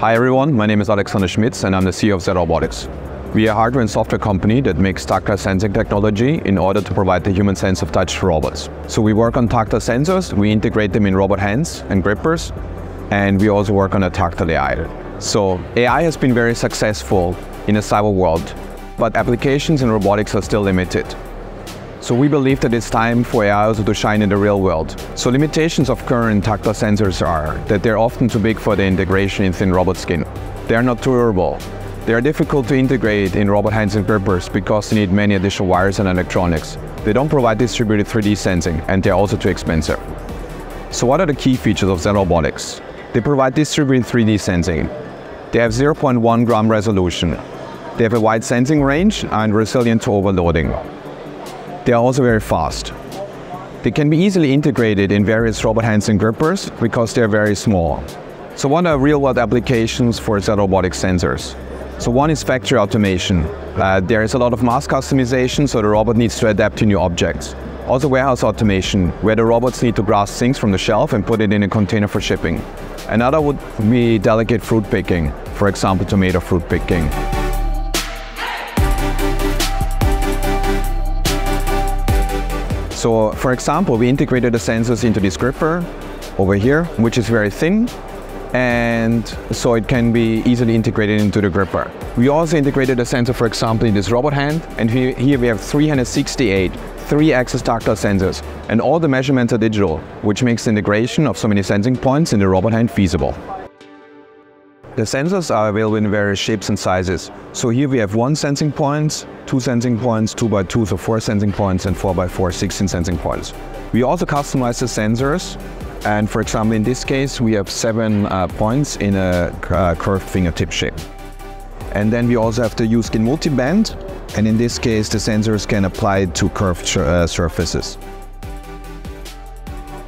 Hi everyone, my name is Alexander Schmitz and I'm the CEO of XELA Robotics. We are a hardware and software company that makes tactile sensing technology in order to provide the human sense of touch to robots. So we work on tactile sensors, we integrate them in robot hands and grippers, and we also work on a tactile AI. So AI has been very successful in a cyber world, but applications in robotics are still limited. So we believe that it's time for AI also to shine in the real world. So limitations of current tactile sensors are that they're often too big for the integration in thin robot skin. They're not durable they are difficult to integrate in robot hands and grippers because they need many additional wires and electronics. They don't provide distributed 3D sensing and they're also too expensive. So what are the key features of XELA Robotics? They provide distributed 3D sensing. They have 0.1 gram resolution. They have a wide sensing range and resilient to overloading. They are also very fast. They can be easily integrated in various robot hands and grippers because they're very small. So what are real-world applications for XELA Robotics sensors? So one is factory automation. Uh, there is a lot of mass customization, so the robot needs to adapt to new objects. Also warehouse automation, where the robots need to grasp things from the shelf and put it in a container for shipping. Another would be delicate fruit picking, for example tomato fruit picking. So for example, we integrated the sensors into this gripper over here, which is very thin and so it can be easily integrated into the gripper. We also integrated a sensor, for example, in this robot hand, and here we have 368 three-axis tactile sensors, and all the measurements are digital, which makes integration of so many sensing points in the robot hand feasible. The sensors are available in various shapes and sizes. So here we have one sensing point, two sensing points, two by two, so four sensing points, and four by four, 16 sensing points. We also customize the sensors and for example, in this case, we have seven uh, points in a uh, curved fingertip shape. And then we also have the U-Skin multiband. And in this case, the sensors can apply to curved uh, surfaces.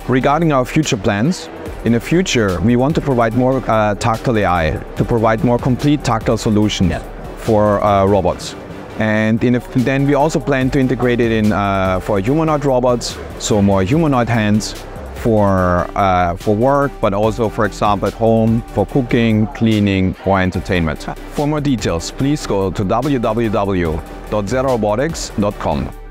Regarding our future plans, in the future, we want to provide more uh, tactile AI, to provide more complete tactile solution yeah. for uh, robots. And then we also plan to integrate it in uh, for humanoid robots, so more humanoid hands, for, uh, for work, but also, for example, at home, for cooking, cleaning, or entertainment. For more details, please go to www.xelarobotics.com.